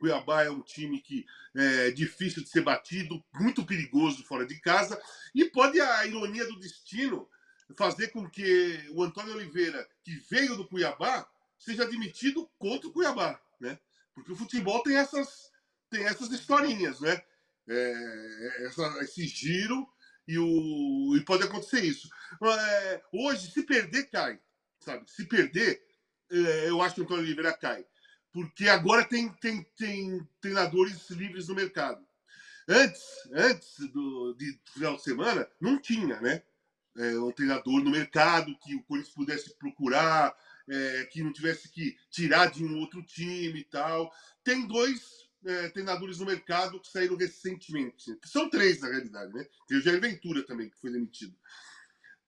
Cuiabá é um time que é difícil de ser batido, muito perigoso fora de casa, e pode a ironia do destino fazer com que o Antônio Oliveira, que veio do Cuiabá, seja admitido contra o Cuiabá, né? Porque o futebol tem essas, tem essas historinhas, né? É, essa, esse giro e, o, e pode acontecer isso. É, hoje, se perder, cai. Sabe? Se perder, é, eu acho que o Antônio Oliveira cai. Porque agora tem, tem, tem treinadores livres no mercado. Antes, antes do de final de semana, não tinha, né? É, um treinador no mercado que o Corinthians pudesse procurar, é, que não tivesse que tirar de um outro time e tal. Tem dois é, treinadores no mercado que saíram recentemente. São três, na realidade, né? Tem o Jair Ventura também, que foi demitido.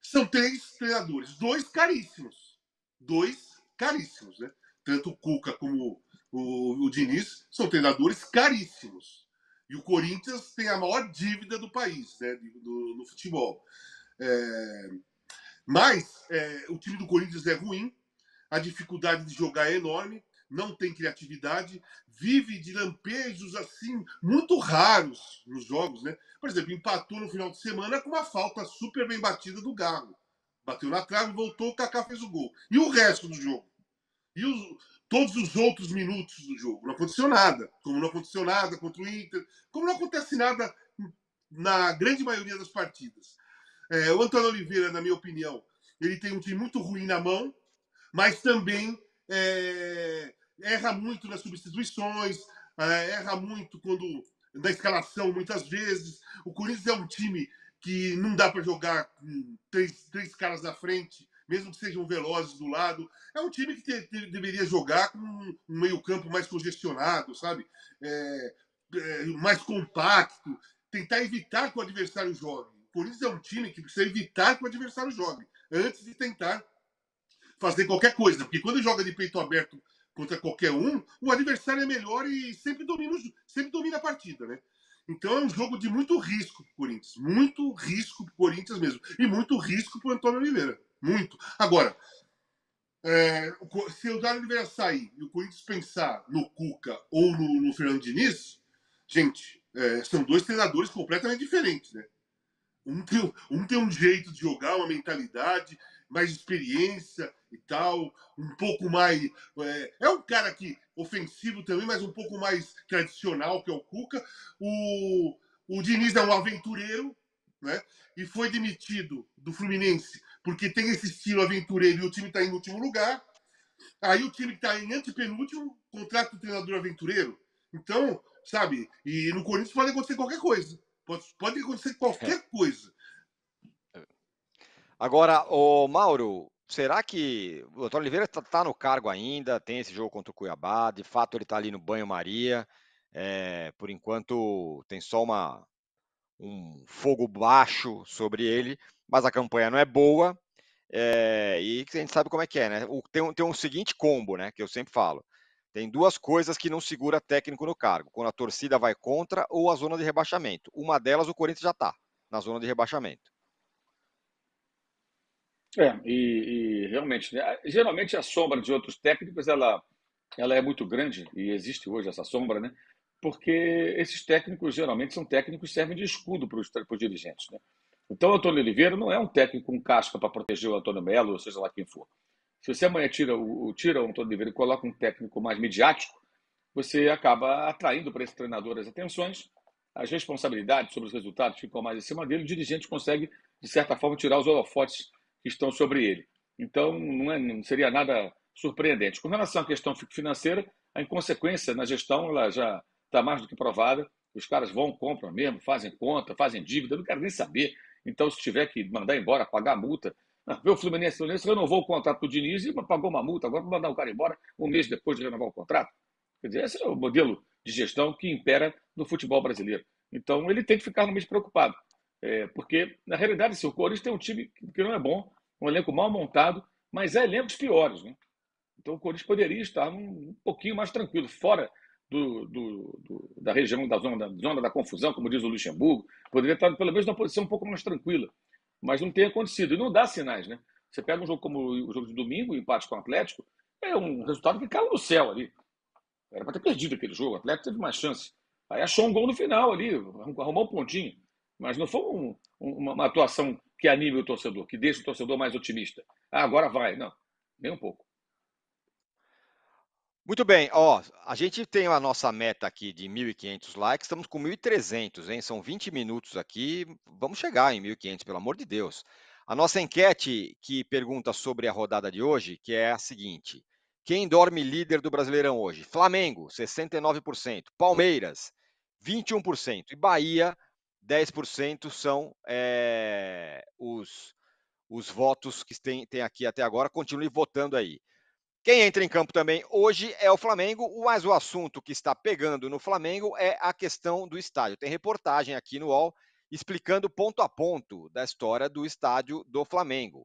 São três treinadores, dois caríssimos. Dois caríssimos, né? Tanto o Cuca como o, o Diniz são treinadores caríssimos. E o Corinthians tem a maior dívida do país, né? Do, no futebol. É... Mas é, o time do Corinthians é ruim, a dificuldade de jogar é enorme não tem criatividade, vive de lampejos assim muito raros nos jogos, né? Por exemplo, empatou no final de semana com uma falta super bem batida do Galo. Bateu na trave, voltou, o Kaká fez o gol. E o resto do jogo? E os, todos os outros minutos do jogo? Não aconteceu nada. Como não aconteceu nada contra o Inter, como não acontece nada na grande maioria das partidas. É, o Antônio Oliveira, na minha opinião, ele tem um time muito ruim na mão, mas também é, erra muito nas substituições, é, erra muito quando na escalação muitas vezes. O Corinthians é um time que não dá para jogar com três, três caras na frente, mesmo que sejam velozes do lado. É um time que te, te, deveria jogar com um meio-campo mais congestionado, sabe? É, é, mais compacto, tentar evitar que o adversário jogue. O Corinthians é um time que precisa evitar que o adversário jogue, antes de tentar fazer qualquer coisa. Porque quando joga de peito aberto contra qualquer um, o adversário é melhor e sempre domina, sempre domina a partida, né? Então é um jogo de muito risco para o Corinthians. Muito risco para o Corinthians mesmo. E muito risco para o Antônio Oliveira. Muito. Agora, é, se o Antônio Oliveira sair e o Corinthians pensar no Cuca ou no, no Fernando Diniz, gente, é, são dois treinadores completamente diferentes, né? Um tem, um tem um jeito de jogar, uma mentalidade, mais experiência e tal, um pouco mais. É, é um cara que ofensivo também, mas um pouco mais tradicional que é o Cuca. O, o Diniz é um aventureiro, né? E foi demitido do Fluminense porque tem esse estilo aventureiro e o time está em último lugar. Aí o time que está em antepenúltimo contrata o treinador aventureiro. Então, sabe? E no Corinthians pode acontecer qualquer coisa. Pode, pode acontecer qualquer é. coisa. Agora, o Mauro, será que o Antônio Oliveira está tá no cargo ainda? Tem esse jogo contra o Cuiabá? De fato, ele está ali no banho-maria. É, por enquanto, tem só uma, um fogo baixo sobre ele, mas a campanha não é boa. É, e a gente sabe como é que é, né? O, tem, tem um seguinte combo, né? Que eu sempre falo. Tem duas coisas que não segura técnico no cargo: quando a torcida vai contra ou a zona de rebaixamento. Uma delas, o Corinthians já está na zona de rebaixamento. É, e, e realmente, né, geralmente a sombra de outros técnicos ela, ela é muito grande, e existe hoje essa sombra, né? porque esses técnicos geralmente são técnicos que servem de escudo para os, para os dirigentes. Né? Então, o Antônio Oliveira não é um técnico com casca para proteger o Antônio Melo, ou seja lá quem for. Se você amanhã tira o, tira o Antônio Oliveira e coloca um técnico mais midiático, você acaba atraindo para esse treinador as atenções, as responsabilidades sobre os resultados ficam mais em cima dele, o dirigente consegue, de certa forma, tirar os holofotes que estão sobre ele. Então, não, é, não seria nada surpreendente. Com relação à questão financeira, a inconsequência na gestão ela já está mais do que provada. Os caras vão, compram mesmo, fazem conta, fazem dívida, não quero nem saber. Então, se tiver que mandar embora, pagar multa. Vê o Fluminense, o Fluminense renovou o contrato do Diniz e pagou uma multa. Agora, para mandar o cara embora um mês depois de renovar o contrato. Quer dizer, esse é o modelo de gestão que impera no futebol brasileiro. Então, ele tem que ficar mês preocupado. É, porque, na realidade, assim, o Corinthians tem um time que não é bom, um elenco mal montado, mas é elencos piores. Né? Então, o Corinthians poderia estar um, um pouquinho mais tranquilo, fora do, do, do, da região da zona, da zona da confusão, como diz o Luxemburgo, poderia estar pelo menos numa posição um pouco mais tranquila. Mas não tem acontecido. E não dá sinais. Né? Você pega um jogo como o jogo de domingo, empate com o Atlético, é um resultado que caiu no céu ali. Era para ter perdido aquele jogo. O Atlético teve mais chance. Aí achou um gol no final ali, arrumou um pontinho. Mas não foi um, uma, uma, atuação que anime o torcedor, que deixe o torcedor mais otimista. Ah, agora vai. Não, nem um pouco. Muito bem, ó, a gente tem a nossa meta aqui de 1.500 likes, estamos com 1.300, hein? São 20 minutos aqui, vamos chegar em 1.500, pelo amor de Deus. A nossa enquete que pergunta sobre a rodada de hoje, que é a seguinte: quem dorme líder do Brasileirão hoje? Flamengo, 69%, Palmeiras, 21% e Bahia, 10% são é, os, os votos que tem, tem aqui até agora. Continue votando aí. Quem entra em campo também hoje é o Flamengo, mas o assunto que está pegando no Flamengo é a questão do estádio. Tem reportagem aqui no UOL explicando ponto a ponto da história do estádio do Flamengo.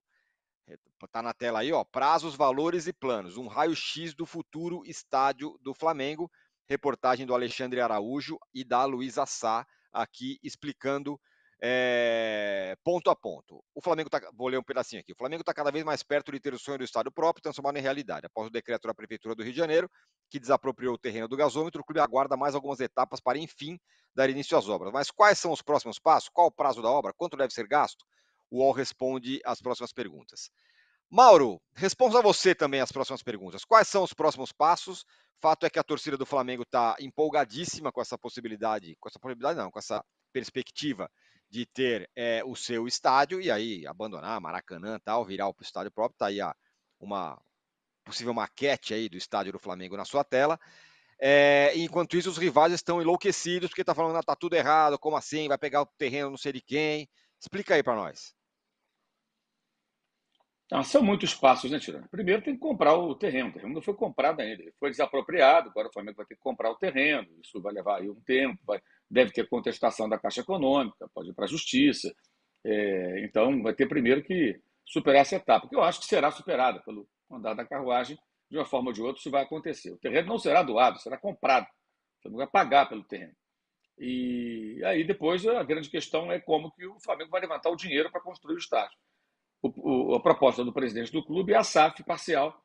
Está na tela aí, ó, prazos, valores e planos. Um raio-x do futuro estádio do Flamengo. Reportagem do Alexandre Araújo e da Luísa Sá aqui explicando é, ponto a ponto. O Flamengo está, vou ler um pedacinho aqui. O Flamengo está cada vez mais perto de ter o sonho do estádio próprio transformado em realidade. Após o decreto da Prefeitura do Rio de Janeiro, que desapropriou o terreno do gasômetro, o clube aguarda mais algumas etapas para, enfim, dar início às obras. Mas quais são os próximos passos? Qual o prazo da obra? Quanto deve ser gasto? O UOL responde às próximas perguntas. Mauro, responda você também as próximas perguntas. Quais são os próximos passos? Fato é que a torcida do Flamengo está empolgadíssima com essa possibilidade, com essa possibilidade não, com essa perspectiva de ter é, o seu estádio e aí abandonar Maracanã tal, virar o estádio próprio, está aí a, uma possível maquete aí do estádio do Flamengo na sua tela. É, enquanto isso, os rivais estão enlouquecidos porque está falando, ah, tá tudo errado, como assim? Vai pegar o terreno não sei de quem. Explica aí para nós. Ah, são muitos passos, né, Tirano? Primeiro tem que comprar o terreno. O terreno não foi comprado ainda, ele foi desapropriado. Agora o Flamengo vai ter que comprar o terreno. Isso vai levar aí um tempo. Vai, deve ter contestação da Caixa Econômica, pode ir para a Justiça. É, então vai ter primeiro que superar essa etapa, que eu acho que será superada pelo andar da carruagem. De uma forma ou de outra, isso vai acontecer. O terreno não será doado, será comprado. O Flamengo vai pagar pelo terreno. E aí depois a grande questão é como que o Flamengo vai levantar o dinheiro para construir o estádio o, o, a proposta do presidente do clube é a SAF parcial,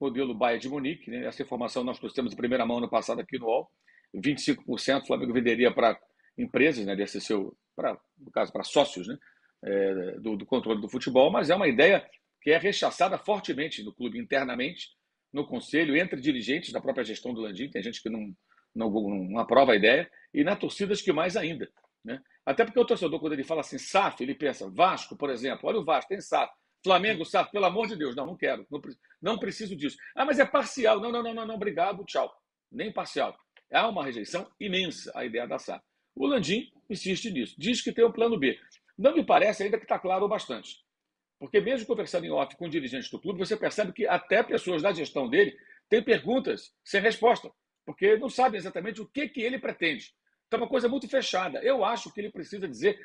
modelo Bayern de Munique. Né? Essa informação nós trouxemos em primeira mão no passado aqui no UOL. 25% o Flamengo venderia para empresas, né, desse seu, pra, no caso, para sócios né, é, do, do, controle do futebol, mas é uma ideia que é rechaçada fortemente no clube internamente, no conselho, entre dirigentes da própria gestão do Landim. Tem gente que não, não, não aprova a ideia, e na torcida, que mais ainda. Né? Até porque o torcedor, quando ele fala assim, SAF, ele pensa, Vasco, por exemplo, olha o Vasco, tem SAF. Flamengo, SAF, pelo amor de Deus, não, não quero, não, não preciso disso. Ah, mas é parcial. Não, não, não, não, não, obrigado, tchau. Nem parcial. Há uma rejeição imensa à ideia da SAF. O Landim insiste nisso, diz que tem um plano B. Não me parece ainda que está claro bastante. Porque mesmo conversando em off com dirigentes do clube, você percebe que até pessoas da gestão dele têm perguntas sem resposta, porque não sabem exatamente o que, que ele pretende. Então, é uma coisa muito fechada. Eu acho que ele precisa dizer.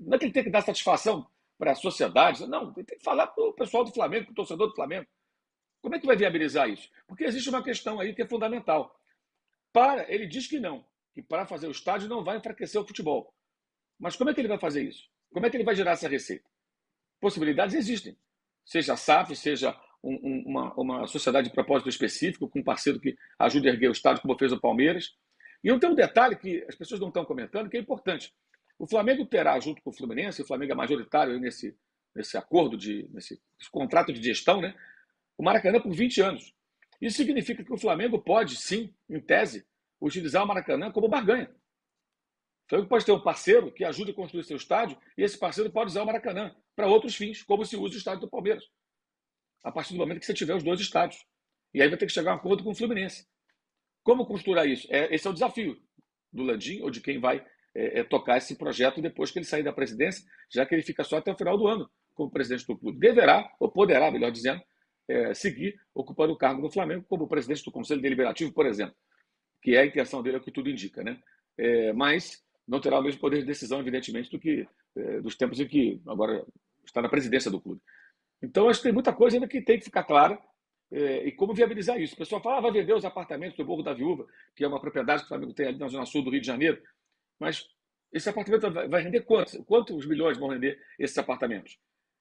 Não é que ele tem que dar satisfação para a sociedade, não, ele tem que falar para o pessoal do Flamengo, para o torcedor do Flamengo. Como é que vai viabilizar isso? Porque existe uma questão aí que é fundamental. Para, ele diz que não, que para fazer o estádio não vai enfraquecer o futebol. Mas como é que ele vai fazer isso? Como é que ele vai gerar essa receita? Possibilidades existem. Seja a SAF, seja um, um, uma, uma sociedade de propósito específico, com um parceiro que ajude a erguer o estádio, como fez o Palmeiras. E não tem um detalhe que as pessoas não estão comentando, que é importante. O Flamengo terá, junto com o Fluminense, o Flamengo é majoritário nesse, nesse acordo, de, nesse, nesse contrato de gestão, né? o Maracanã por 20 anos. Isso significa que o Flamengo pode, sim, em tese, utilizar o Maracanã como barganha. O Flamengo pode ter um parceiro que ajude a construir seu estádio e esse parceiro pode usar o Maracanã para outros fins, como se usa o estádio do Palmeiras. A partir do momento que você tiver os dois estádios. E aí vai ter que chegar a um acordo com o Fluminense. Como costurar isso? É, esse é o desafio do Landim ou de quem vai é, é, tocar esse projeto depois que ele sair da presidência, já que ele fica só até o final do ano como presidente do clube. Deverá, ou poderá, melhor dizendo, é, seguir ocupando o cargo do Flamengo como presidente do Conselho Deliberativo, por exemplo, que é a intenção dele, é o que tudo indica. Né? É, mas não terá o mesmo poder de decisão, evidentemente, do que é, dos tempos em que agora está na presidência do clube. Então, acho que tem muita coisa ainda que tem que ficar clara e como viabilizar isso. O pessoal fala, ah, vai vender os apartamentos do Morro da Viúva, que é uma propriedade que o Flamengo tem ali na Zona Sul do Rio de Janeiro. Mas esse apartamento vai render quantos? Quantos milhões vão render esses apartamentos?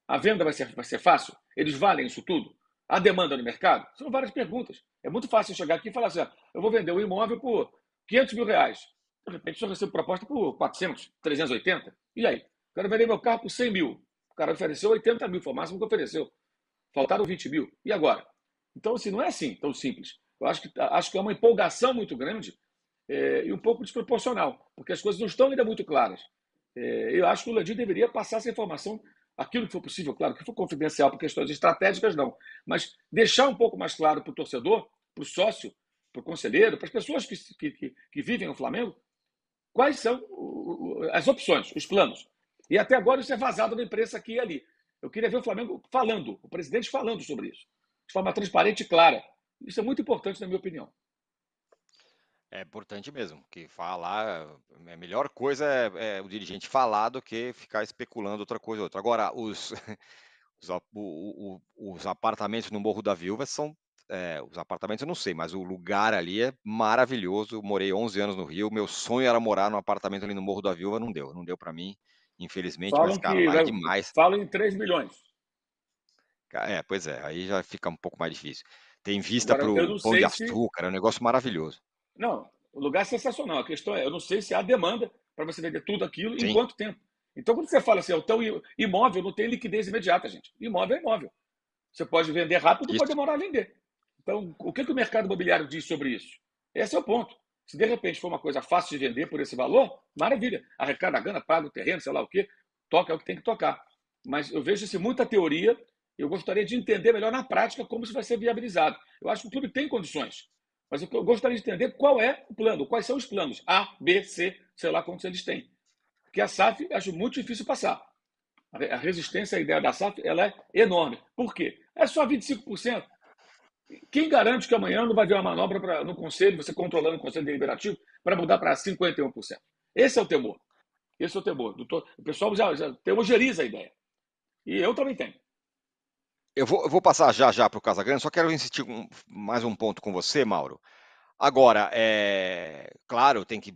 A venda vai ser, vai ser fácil? Eles valem isso tudo? Há demanda no mercado? São várias perguntas. É muito fácil chegar aqui e falar assim: ah, eu vou vender um imóvel por 500 mil reais. De repente, eu recebo proposta por 400, 380. E aí? Quero vender meu carro por 100 mil. O cara ofereceu 80 mil, foi o máximo que ofereceu. Faltaram 20 mil. E agora? Então, assim, não é assim tão simples. Eu acho que, acho que é uma empolgação muito grande é, e um pouco desproporcional, porque as coisas não estão ainda muito claras. É, eu acho que o Landim deveria passar essa informação, aquilo que for possível, claro, que for confidencial por questões estratégicas, não, mas deixar um pouco mais claro para o torcedor, para o sócio, para o conselheiro, para as pessoas que, que, que, vivem no Flamengo, quais são as opções, os planos. E até agora isso é vazado na imprensa aqui e ali. Eu queria ver o Flamengo falando, o presidente falando sobre isso, de forma transparente e clara. Isso é muito importante, na minha opinião. É importante mesmo, que falar, a melhor coisa é, é, o dirigente falar do que ficar especulando outra coisa ou outra. Agora, os, os, o, o, os apartamentos no Morro da Viúva são, é, os apartamentos eu não sei, mas o lugar ali é maravilhoso. Eu morei 11 anos no Rio, meu sonho era morar num apartamento ali no Morro da Viúva, não deu, não deu para mim, infelizmente, falam mas cara, que, é demais. Falam em 3 milhões. É, pois é, aí já fica um pouco mais difícil. Tem vista para o Pão de Açúcar, se... é um negócio maravilhoso. Não, o lugar é sensacional. A questão é, eu não sei se há demanda para você vender tudo aquilo Sim. em quanto tempo. Então, quando você fala assim, o teu imóvel não tem liquidez imediata, gente. Imóvel é imóvel. Você pode vender rápido, isso. pode demorar a vender. Então, o que, que o mercado imobiliário diz sobre isso? Esse é o ponto. Se de repente for uma coisa fácil de vender por esse valor, maravilha. Arrecada a gana, paga o terreno, sei lá o quê, toca é o que tem que tocar. Mas eu vejo assim, muita teoria. Eu gostaria de entender melhor na prática como isso vai ser viabilizado. Eu acho que o clube tem condições. Mas eu gostaria de entender qual é o plano, quais são os planos. A, B, C, sei lá quantos eles têm. Porque a SAF acho muito difícil passar. A resistência à ideia da SAF ela é enorme. Por quê? É só 25%. Quem garante que amanhã não vai haver uma manobra pra, no Conselho, você controlando o Conselho Deliberativo, para mudar para 51%? Esse é o temor. Esse é o temor. O pessoal já, já a ideia. E eu também tenho. Eu vou, eu vou passar já já para o Casagrande, só quero insistir com mais um ponto com você, Mauro. Agora, é claro, tem que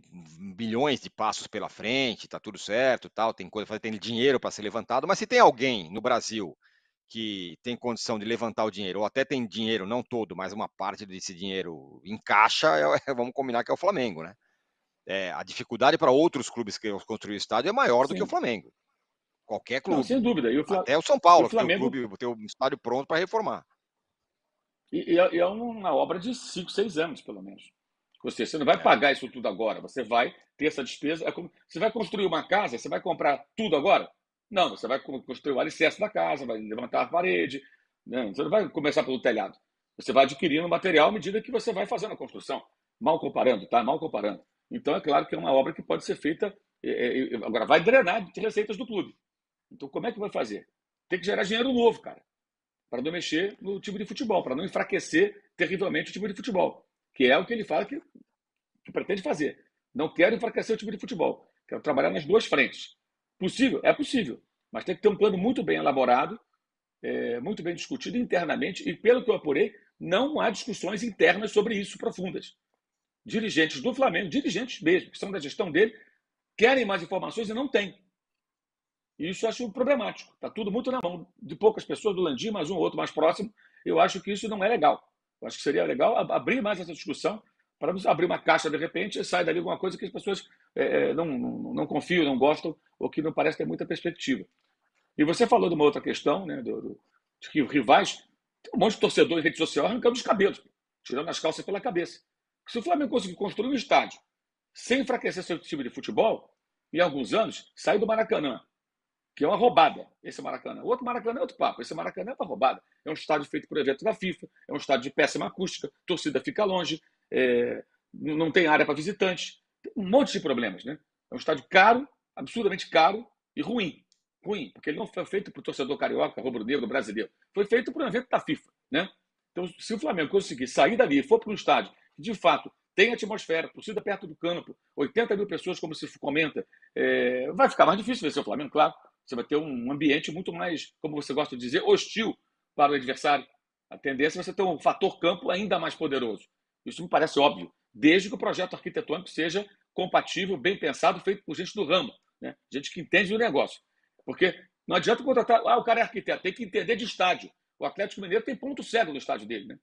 bilhões de passos pela frente, tá tudo certo, tal, tem coisa, tem dinheiro para ser levantado, mas se tem alguém no Brasil que tem condição de levantar o dinheiro, ou até tem dinheiro, não todo, mas uma parte desse dinheiro em caixa, é, é, vamos combinar que é o Flamengo, né? É, a dificuldade para outros clubes que construir o estádio é maior Sim. do que o Flamengo. Qualquer clube. Não, sem dúvida. E o Flam... Até o São Paulo, o Flamengo... tem o clube, tem um estádio pronto para reformar. E, e, é, é uma obra de 5, 6 anos, pelo menos. Você, você não vai é. pagar isso tudo agora, você vai ter essa despesa. É como, você vai construir uma casa, você vai comprar tudo agora? Não, você vai construir o alicerce da casa, vai levantar a parede, né? você não vai começar pelo telhado. Você vai adquirindo material à medida que você vai fazendo a construção. Mal comparando, tá? Mal comparando. Então, é claro que é uma obra que pode ser feita. É, é, agora, vai drenar de receitas do clube. Então, como é que vai fazer? Tem que gerar dinheiro novo, cara, para não mexer no time de futebol, para não enfraquecer terrivelmente o time de futebol, que é o que ele fala que, que pretende fazer. Não quero enfraquecer o time de futebol, quero trabalhar nas duas frentes. Possível? É possível, mas tem que ter um plano muito bem elaborado, é, muito bem discutido internamente, e pelo que eu apurei, não há discussões internas sobre isso profundas. Dirigentes do Flamengo, dirigentes mesmo, que são da gestão dele, querem mais informações e não têm. E isso eu acho problemático. Está tudo muito na mão de poucas pessoas, do Landim, mais um ou outro mais próximo. Eu acho que isso não é legal. Eu acho que seria legal abrir mais essa discussão para abrir uma caixa de repente e sair dali alguma coisa que as pessoas é, é, não, não, não, confiam, não gostam ou que não parece ter muita perspectiva. E você falou de uma outra questão, né, do, do, de que rivais, tem um monte de torcedor em rede social arrancando os cabelos, tirando as calças pela cabeça. Se o Flamengo conseguir construir um estádio sem enfraquecer seu time de futebol, em alguns anos, sair do Maracanã que é uma roubada, esse Maracanã. O outro Maracanã é outro papo. Esse Maracanã é uma roubada. É um estádio feito por evento da FIFA, é um estádio de péssima acústica, torcida fica longe, é, não tem área para visitantes. Tem um monte de problemas, né? É um estádio caro, absurdamente caro e ruim. Ruim, porque ele não foi feito para o torcedor carioca, rubro-negro, brasileiro. Foi feito por um evento da FIFA, né? Então, se o Flamengo conseguir sair dali e for para um estádio que, de fato, tem atmosfera, torcida perto do campo, 80 mil pessoas, como se comenta, é, vai ficar mais difícil vencer o Flamengo, claro. Você vai ter um ambiente muito mais, como você gosta de dizer, hostil para o adversário. A tendência é você ter um fator campo ainda mais poderoso. Isso me parece óbvio, desde que o projeto arquitetônico seja compatível, bem pensado, feito por gente do ramo, né? gente que entende do negócio. Porque não adianta contratar, ah, o cara é arquiteto, tem que entender de estádio. O Atlético Mineiro tem ponto cego no estádio dele, né?